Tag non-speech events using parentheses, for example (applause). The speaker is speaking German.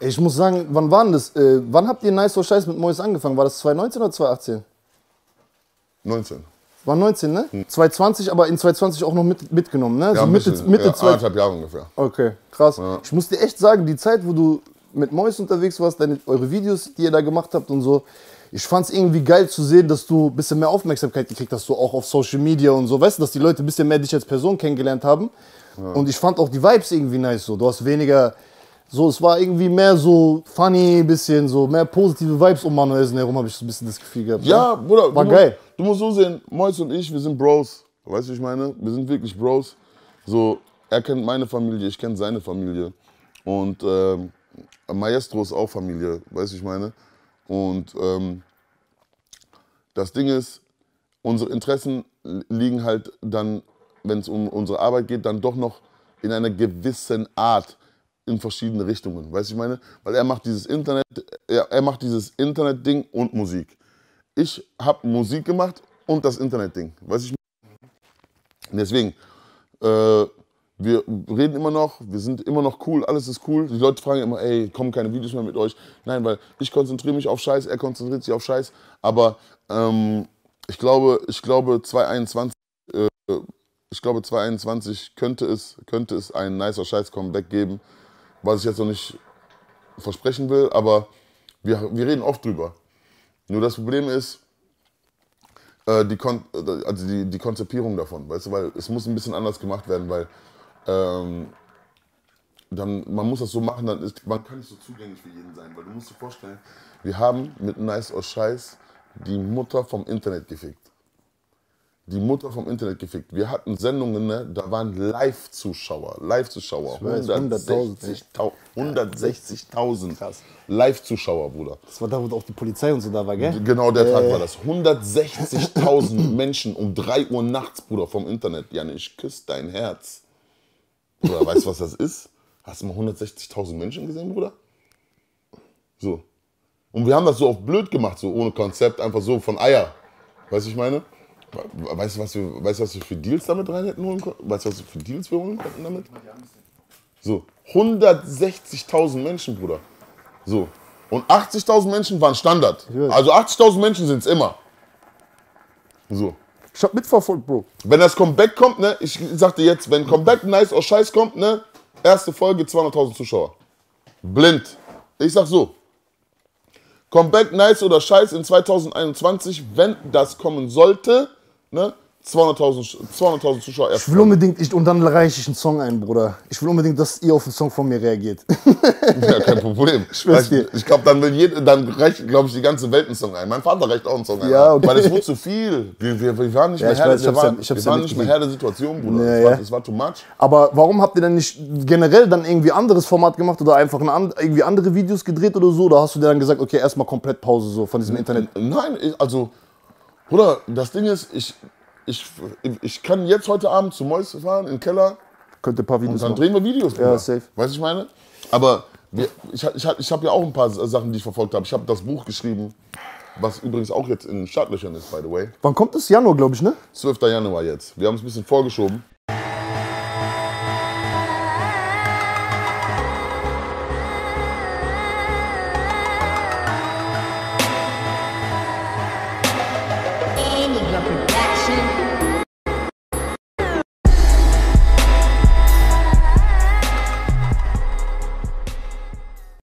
Ich muss sagen, wann war denn das? Äh, wann habt ihr Nice or Scheiß mit Mois angefangen? War das 2019 oder 2018? 19. War 19, ne? 2020, aber in 2020 auch noch mit, mitgenommen, ne? Hm. Ja, so Mitte, bisschen, Mitte ja, anderthalb Jahre ungefähr. Okay, krass. Ich muss dir echt sagen, die Zeit, wo du mit Mois unterwegs warst, deine, eure Videos, die ihr da gemacht habt und so, ich fand es irgendwie geil zu sehen, dass du ein bisschen mehr Aufmerksamkeit gekriegt hast, so auch auf Social Media und so, weißt du, dass die Leute ein bisschen mehr dich als Person kennengelernt haben. Und ich fand auch die Vibes irgendwie nice so. Du hast weniger, so, es war irgendwie mehr so funny, bisschen so, mehr positive Vibes um Manuelsen herum, habe ich so ein bisschen das Gefühl gehabt. Ja, ne? Bruder, War du, geil. Musst, du musst so sehen, Mois und ich, wir sind Bros. Weißt du, wie ich meine? Wir sind wirklich Bros. So, er kennt meine Familie, ich kenne seine Familie. Und ähm, Maestro ist auch Familie, weißt du, ich meine? Und ähm, das Ding ist, unsere Interessen liegen halt dann, wenn es um unsere Arbeit geht, dann doch noch in einer gewissen Art in verschiedene Richtungen. Weißt du, ich meine? Weil er macht dieses Internet, er, er macht dieses Internet-Ding und Musik. Ich habe Musik gemacht und das Internet-Ding. Weißt du, ich meine? Deswegen, äh, wir reden immer noch, wir sind immer noch cool, alles ist cool. Die Leute fragen immer, ey, kommen keine Videos mehr mit euch. Nein, weil ich konzentriere mich auf Scheiß, er konzentriert sich auf Scheiß. Aber ähm, ich glaube, ich glaube 2021, äh, ich glaube 2021 könnte es, könnte es ein nicer Scheiß-Comeback geben, was ich jetzt noch nicht versprechen will, aber wir, wir reden oft drüber. Nur das Problem ist, äh, die, Kon äh, also die, die Konzipierung davon, weißt du, weil es muss ein bisschen anders gemacht werden, weil ähm, dann, man muss das so machen, dann ist, man kann nicht so zugänglich für jeden sein, weil du musst dir vorstellen, wir haben mit Nice or Scheiß die Mutter vom Internet gefickt. Die Mutter vom Internet gefickt. Wir hatten Sendungen, ne, da waren Live-Zuschauer, Live-Zuschauer, weiß, 160.000 160.000 Live-Zuschauer, Bruder. Das war da, wo auch die Polizei und so da war, gell? Genau der Tag war das. 160.000 (laughs) Menschen um 3 Uhr nachts, Bruder, vom Internet. Janne, ich küsse dein Herz. Bruder, weißt du, was das ist? Hast du mal 160.000 Menschen gesehen, Bruder? So. Und wir haben das so auf blöd gemacht, so ohne Konzept, einfach so von Eier. Weißt du, ich meine? We- Weißt du, was wir, weißt, du, was wir für Deals damit rein hätten holen können? Weißt du, was wir für Deals wir holen könnten damit? So. 160.000 Menschen, Bruder. So. Und 80.000 Menschen waren Standard. Also 80.000 Menschen sind es immer. So. Ich hab mitverfolgt, Bro. Wenn das Comeback kommt, ne, ich sag dir jetzt, wenn Comeback nice aus Scheiß kommt, ne, erste Folge 200.000 Zuschauer. Blind. Ich sag so. Comeback nice oder Scheiß in 2021, wenn das kommen sollte, ne, 200.000 200.000 Zuschauer Ich erste will unbedingt, ich, und dann reiche ich einen Song ein, Bruder. Ich will unbedingt, dass ihr auf den Song von mir reagiert. (laughs) Ja, kein Problem. schwör's dir. ich glaube, dann will jeder, dann reicht, glaube ich, die ganze Welt einen Song ein. Mein Vater reicht auch einen Song ein. Ja, okay. Weil es wurde zu viel. Wir, wir, wir waren nicht Ja, mehr ich Herr, weiß, ich wir ja- waren, ich hab's wir ja waren nicht mehr mitgekriegt. Herr der Situation, Bruder. Ja, es, ja. war, es war too much. Aber warum habt ihr dann nicht generell dann irgendwie anderes Format gemacht oder einfach ein, irgendwie andere Videos gedreht oder so? Oder hast du dir dann gesagt, okay, erstmal komplett Pause so von diesem Internet? Nein, ich- also, Bruder, das Ding ist, ich, ich, ich kann jetzt heute Abend zu Mois fahren, in den Keller, Könnt ihr ein paar Videos und dann machen? drehen wir Videos. Bruder. safe. Weißt du, ich meine? Aber wir, ich, ich, ich habe ja auch ein paar Sachen, die ich verfolgt habe. Ich habe das Buch geschrieben, was übrigens auch jetzt in Startlöchern ist, by the way. Wann kommt es? Januar, glaube ich, ne? 12. Januar jetzt. Wir haben es ein bisschen vorgeschoben.